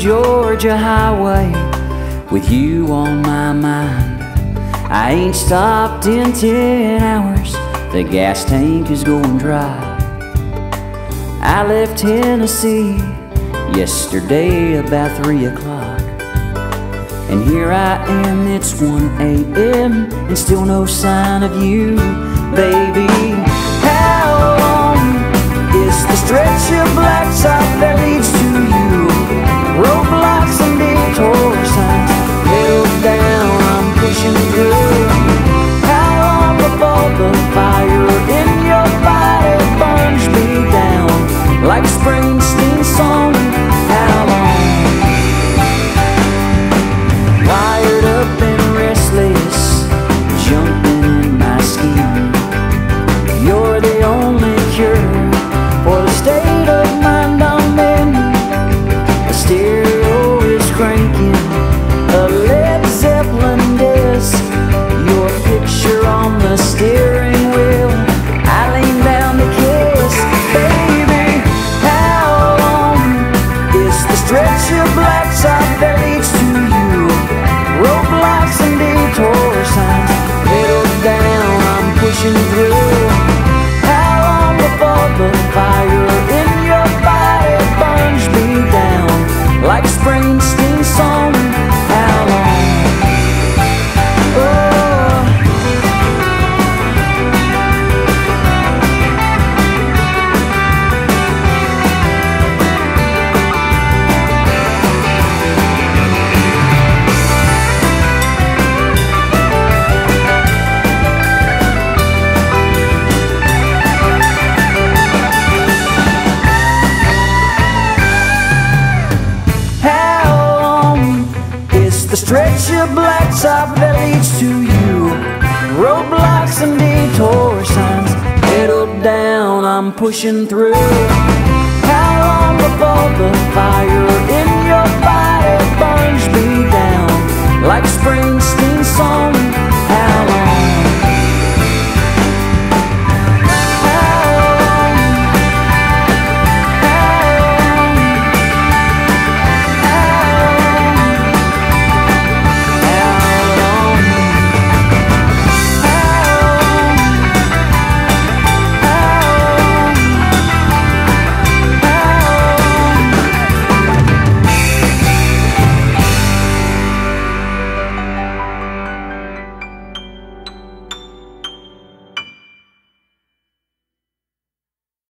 Georgia highway with you on my mind. I ain't stopped in ten hours, the gas tank is going dry. I left Tennessee yesterday about three o'clock. And here I am, it's 1 a.m. and still no sign of you, baby. Like Springsteen song? Stretch of blacktop that leads to you? Roadblocks and detour signs, pedal down, I'm pushing through. The stretch of blacktop that leads to you. Roadblocks and detour signs. Pedal down, I'm pushing through. How long before the fire in your fire burns me down? Like Springsteen